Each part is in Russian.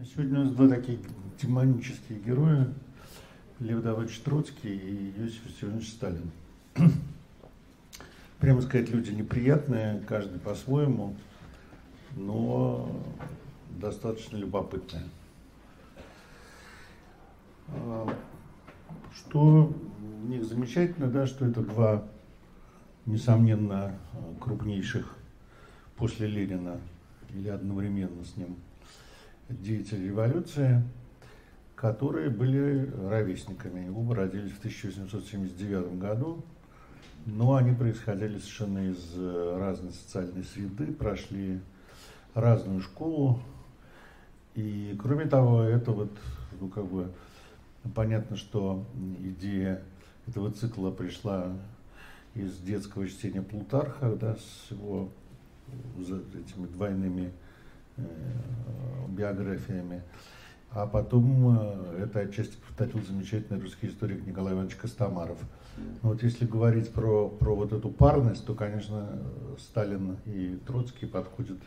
А сегодня у нас два таких демонические героя. Лев Давыдович Троцкий и Иосиф Виссарионович Сталин. Прямо сказать, люди неприятные, каждый по-своему, но достаточно любопытные. А, что в них замечательно, да, что это два, несомненно, крупнейших после Ленина или одновременно с ним деятелей революции, которые были ровесниками. Оба родились в 1879 году, но они происходили совершенно из разной социальной среды, прошли разную школу. И кроме того, это вот, ну как бы, понятно, что идея этого цикла пришла из детского чтения Плутарха, да, с его этими двойными э, биографиями. А потом э, это отчасти повторил замечательный русский историк Николай Иванович Костомаров. Но вот если говорить про, про вот эту парность, то, конечно, Сталин и Троцкий подходят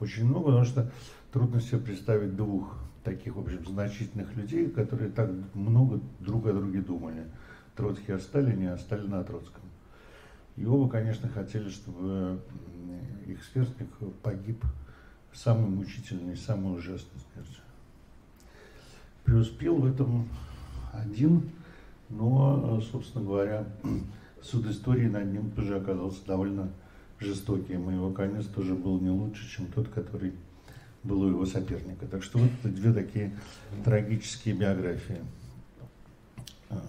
очень много, потому что трудно себе представить двух таких, в общем, значительных людей, которые так много друг о друге думали. Троцкий о Сталине, а Сталин о Троцком. И оба, конечно, хотели, чтобы их сверстник погиб самый мучительный, самый ужасный смертью. Преуспел в этом один, но, собственно говоря, суд истории над ним тоже оказался довольно жестоким, и его конец тоже был не лучше, чем тот, который был у его соперника. Так что вот две такие трагические биографии. А.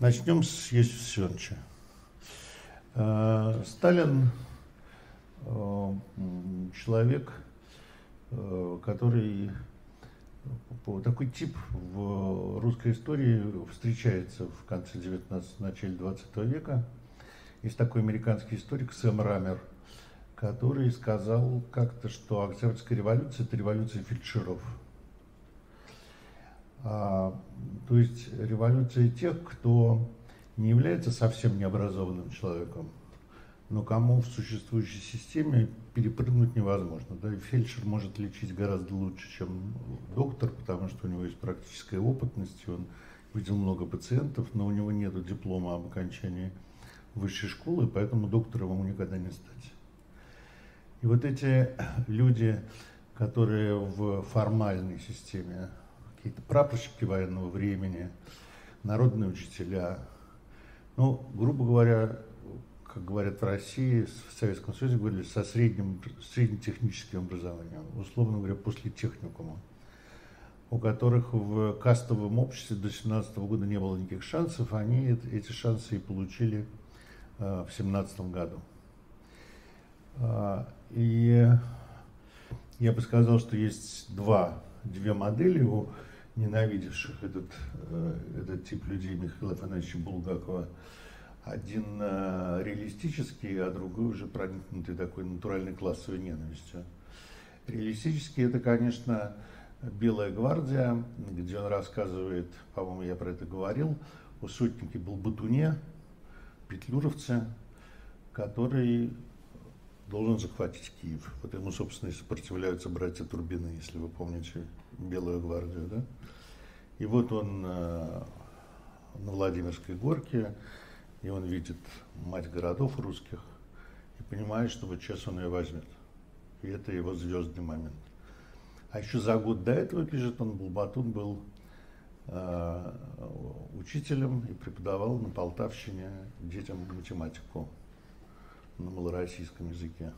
Начнем с Сионовича. А, Сталин человек, э, который такой тип в русской истории встречается в конце 19 начале 20 века. Есть такой американский историк Сэм Рамер, который сказал как-то, что Октябрьская революция – это революция фельдшеров. А, то есть революция тех, кто не является совсем необразованным человеком, но кому в существующей системе перепрыгнуть невозможно. Да, и фельдшер может лечить гораздо лучше, чем доктор, потому что у него есть практическая опытность, и он видел много пациентов, но у него нет диплома об окончании высшей школы, поэтому доктором ему никогда не стать. И вот эти люди, которые в формальной системе, какие-то прапорщики военного времени, народные учителя, ну, грубо говоря, как говорят в России, в Советском Союзе говорили, со средним, среднетехническим образованием, условно говоря, после техникума, у которых в кастовом обществе до 17 года не было никаких шансов, они эти шансы и получили э, в 17 году. Э, и я бы сказал, что есть два, две модели у ненавидевших этот, э, этот тип людей Михаила Афанасьевича Булгакова – один э, реалистический, а другой уже проникнутый такой натуральной классовой ненавистью. Реалистический это, конечно, «Белая гвардия», где он рассказывает, по-моему, я про это говорил, о сотнике Балбатуне, петлюровце, который должен захватить Киев. Вот ему, собственно, и сопротивляются братья Турбины, если вы помните Белую гвардию. Да? И вот он э, на Владимирской горке и он видит мать городов русских и понимает, что вот сейчас он ее возьмет. И это его звездный момент. А еще за год до этого, пишет он, Булбатун был э, учителем и преподавал на Полтавщине детям математику на малороссийском языке.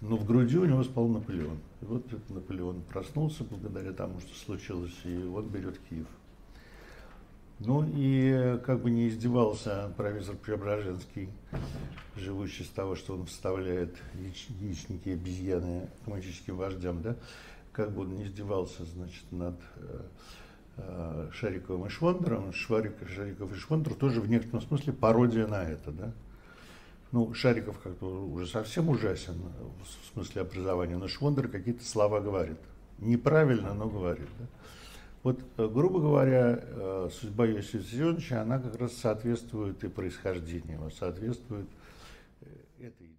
Но в груди у него спал Наполеон. И вот этот Наполеон проснулся благодаря тому, что случилось, и он берет Киев. Ну и как бы не издевался профессор Преображенский, живущий с того, что он вставляет яич, яичники обезьяны коммунистическим вождям, да, как бы он не издевался, значит, над э, э, Шариковым и Швондером, Шварик, Шариков и Швондер тоже в некотором смысле пародия на это, да. Ну, Шариков как-то уже совсем ужасен в смысле образования, но Швондер какие-то слова говорит. Неправильно, но говорит, да. Вот, э, грубо говоря, э, судьба Иосифа Виссарионовича, она как раз соответствует и происхождению, соответствует э, этой